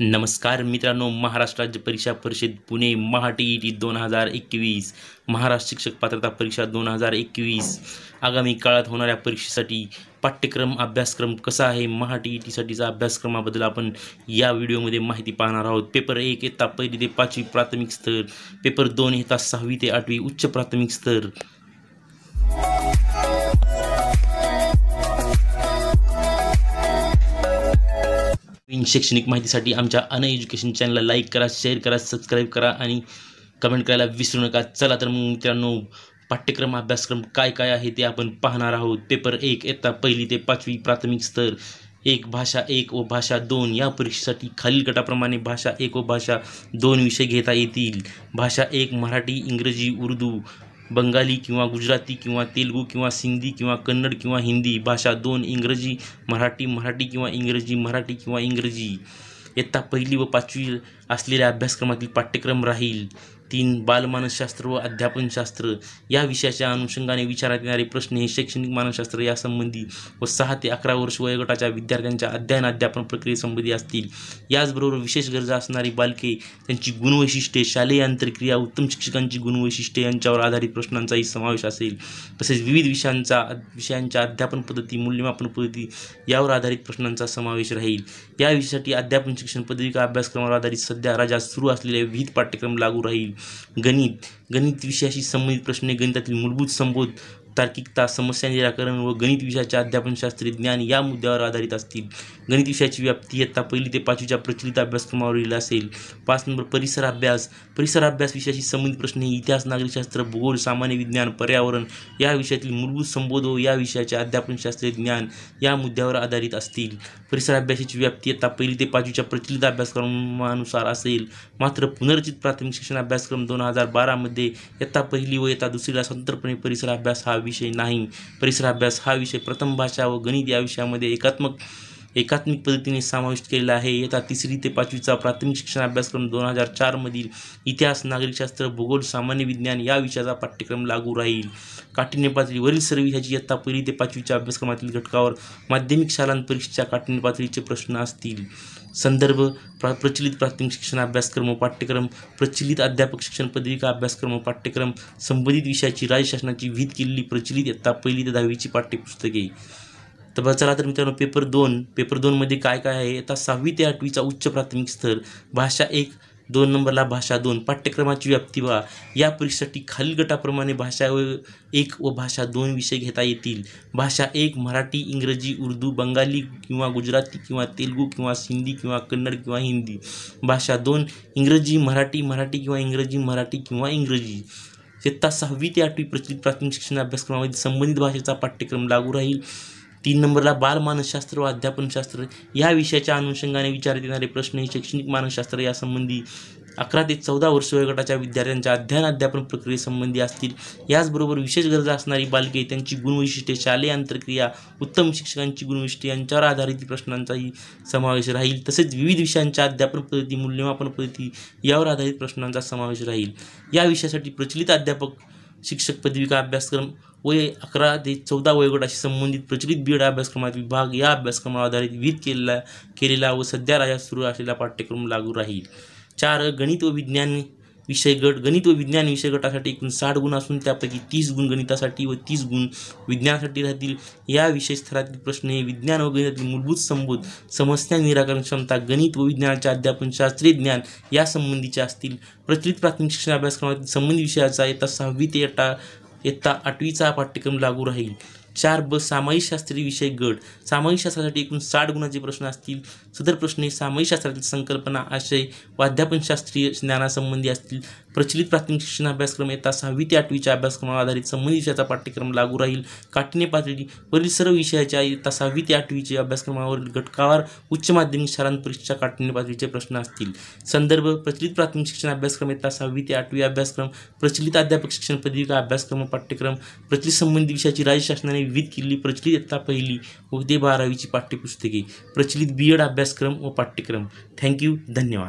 नमस्कार मित्रांनो महाराष्ट्र राज्य परीक्षा परिषद पुणे महाटी ई टी दोन हजार एकवीस महाराष्ट्र शिक्षक पात्रता परीक्षा दोन हजार एकवीस. आगामी काळात होणाऱ्या परीक्षेसाठी पाठ्यक्रम अभ्यासक्रम कसा आहे? महाटी ई टीसाठीचा अभ्यासक्रमाबद्दल आपण या व्हिडिओमध्ये माहिती पाहणार आहोत. पेपर एक येता पहिली ते पाचवी प्राथमिक स्तर. पेपर दोन येता सहावी ते आठवी उच्च प्राथमिक स्तर. शैक्षणिक माहितीसाठी आमच्या अन एज्युकेशन चॅनलला लाईक करा शेअर करा सबस्क्राईब करा आणि कमेंट करायला विसरू नका. चला तर मग मित्रांनो पाठ्यक्रम अभ्यासक्रम काय काय आहे ते आपण पाहणार आहोत. पेपर एक इयत्ता पहिली ते पाचवी प्राथमिक स्तर. एक भाषा एक व भाषा दोन. या परीक्षेसाठी खालील गटाप्रमाणे भाषा एक व भाषा दोन विषय घेता येतील. भाषा एक मराठी इंग्रजी उर्दू बंगाली किंवा गुजराती किंवा तेलगू किंवा सिंधी किंवा कन्नड किंवा हिंदी भाषा दोन इंग्रजी मराठी मराठी किंवा इंग्रजी मराठी किंवा इंग्रजी. इयत्ता पहिली व पाचवी असलेल्या अभ्यासक्रमातील पाठ्यक्रम राहील. तीन बालमानसशास्त्र व अध्यापनशास्त्र या विषयाच्या अनुषंगाने विचारात येणारे प्रश्न हे शैक्षणिक मानसशास्त्र यासंबंधी व सहा ते अकरा वर्ष वयोगटाच्या विद्यार्थ्यांच्या अध्ययन अध्यापन प्रक्रियेसंबंधी असतील. याचबरोबर विशेष गरजा असणारी बालके त्यांची गुणवैशिष्ट्ये शालेय आंतरक्रिया उत्तम शिक्षकांची गुणवैशिष्ट्ये यांच्यावर आधारित प्रश्नांचाही समावेश असेल. तसेच विविध विषयांचा विषयांच्या अध्यापन पद्धती मूल्यमापन पद्धती यावर आधारित प्रश्नांचा समावेश राहील. या विषयासाठी अध्यापन शिक्षण पदविका अभ्यासक्रमावर आधारित सध्या राज्यात सुरू असलेले विविध पाठ्यक्रम लागू राहील. गणित. गणित विषयाशी संबंधित प्रश्न गणितातील मूलभूत संबोध तार्किकता समस्या निराकरण व गणित विषयाचे अध्यापनशास्त्रीय ज्ञान या मुद्द्यावर आधारित असतील. गणित विषयाची व्याप्ती इयत्ता पहिली ते पाचवीच्या प्रचलित अभ्यासक्रमावर अभ्यासक्रमावरील असेल. पाच नंबर परिसर अभ्यास. परिसर अभ्यास विषयाशी संबंधित प्रश्न हे इतिहास नागरिकशास्त्र भूगोल सामान्य विज्ञान पर्यावरण या विषयातील मूलभूत संबोध व या विषयाचे अध्यापनशास्त्रीय ज्ञान या मुद्द्यावर आधारित असतील. परिसर अभ्यासाची व्याप्ती इयत्ता पहिली ते पाचवीच्या प्रचलित अभ्यासक्रमानुसार असेल. मात्र पुनर्रचित प्राथमिक शिक्षण अभ्यासक्रम दोन हजार बारामध्ये इयत्ता पहिली व इयत्ता दुसरीला स्वतंत्रपणे परिसर अभ्यास हा विषय नाही. परिसराभ्यास हा विषय प्रथम भाषा व गणित या विषयामध्ये एकात्मक एकात्मिक पद्धतीने समाविष्ट केलेला आहे. येता तिसरी ते पाचवीचा प्राथमिक शिक्षण अभ्यासक्रम दोन हजार चारमधील इतिहास नागरिकशास्त्र भूगोल सामान्य विज्ञान या विषयाचा पाठ्यक्रम लागू राहील. काठिण्य पातळीवरील सर्व विषयाची इयत्ता पहिली ते पाचवीच्या अभ्यासक्रमातील घटकावर माध्यमिक शालांत परीक्षेच्या काठिण्य पातळीचे प्रश्न असतील. संदर्भ प्रा प्रचलित प्राथमिक शिक्षण अभ्यासक्रम पाठ्यक्रम प्रचलित अध्यापक शिक्षण पदविका अभ्यासक्रम पाठ्यक्रम संबंधित विषयाची राज्य शासनाची विहित केलेली प्रचलित इयत्ता पहिली ते दहावीची पाठ्यपुस्तके. तर बघा चला तर मित्रांनो पेपर दोन पेपर दोनमध्ये काय काय आहे? आता सहावी ते आठवीचा उच्च प्राथमिक स्तर भाषा एक दोन नंबरला भाषा दोन. पाठ्यक्रमाची व्याप्ती वा या परीक्षेसाठी खालील गटाप्रमाणे भाषा व एक व भाषा दोन विषय घेता येतील. भाषा एक मराठी इंग्रजी उर्दू बंगाली किंवा गुजराती किंवा तेलगू किंवा सिंधी किंवा कन्नड किंवा हिंदी. भाषा दोन इंग्रजी मराठी मराठी किंवा इंग्रजी मराठी किंवा इंग्रजी. इयत्ता सहावी ते आठवी प्रचलित प्राथमिक शिक्षण अभ्यासक्रमामध्ये संबंधित भाषेचा पाठ्यक्रम लागू राहील. तीन नंबरला बालमानसशास्त्र व अध्यापनशास्त्र या विषयाच्या अनुषंगाने विचारत येणारे प्रश्न हे शैक्षणिक मानसशास्त्र यासंबंधी अकरा ते चौदा वर्ष वयोगटाच्या विद्यार्थ्यांच्या अध्ययन अध्यापन प्रक्रियेसंबंधी असतील. याचबरोबर विशेष गरजा असणारी बालके त्यांची गुणवैशिष्ट्ये शालेय आंतरक्रिया उत्तम शिक्षकांची गुणवैशिष्ट्ये यांच्यावर आधारित प्रश्नांचाही समावेश राहील. तसेच विविध विषयांच्या अध्यापन पद्धती मूल्यमापन पद्धती यावर आधारित प्रश्नांचा समावेश राहील. या विषयासाठी प्रचलित अध्यापक शिक्षक पदविका अभ्यासक्रम वय अकरा ते चौदा वयोगटाशी संबंधित प्रचलित बीड अभ्यासक्रमात विभाग या अभ्यासक्रमावर आधारित विहित केलेला केलेला व सध्या राज्यात सुरू असलेला पाठ्यक्रम लागू राहील. चार गणित व विज्ञान विषय गट गणित व विज्ञान विषय गटासाठी एकूण साठ गुण असून त्यापैकी तीस गुण गणितासाठी व तीस गुण विज्ञानासाठी राहतील. या विषय स्तरातील प्रश्न हे विज्ञान व गणितातील मूलभूत संबोध समस्या निराकरण क्षमता गणित व विज्ञानाचे अध्यापन शास्त्रीय ज्ञान यासंबंधीचे असतील. प्रचलित प्राथमिक शिक्षण अभ्यासक्रमातील संबंधित विषयाचा येता सहावी ते येता इयत्ता आठवीचा पाठ्यक्रम लागू राहील. चार ब सामायिकशास्त्री विषय गट सामायिकशास्त्रासाठी एकूण साठ गुणाचे प्रश्न असतील. सदर प्रश्न हे सामायिकशास्त्रातील संकल्पना आशय व अध्यापनशास्त्रीय ज्ञानासंबंधी असतील. प्रचलित प्राथमिक शिक्षण अभ्यासक्रम येता सहावी ते आठवीच्या अभ्यासक्रमावर आधारित संबंधित विषयाचा पाठ्यक्रम लागू राहील. काठिण्य पातळी वरील सर्व विषयाच्या येता सहावी ते आठवीचे अभ्यासक्रमावरील घटकावर उच्च माध्यमिक शाळांत परीक्षा काठिण्य पातळीचे प्रश्न असतील. संदर्भ प्रचलित प्राथमिक शिक्षण अभ्यासक्रम येता सहावी ते आठवी अभ्यासक्रम प्रचलित अध्यापक शिक्षण पदविका अभ्यासक्रम पाठ्यक्रम प्रचलित संबंधित विषयाची राज्य शासनाने विविध केलेली प्रचलित इयत्ता पहिली व ते बारावीची पाठ्यपुस्तके प्रचलित बी एड अभ्यासक्रम व पाठ्यक्रम. थँक्यू धन्यवाद.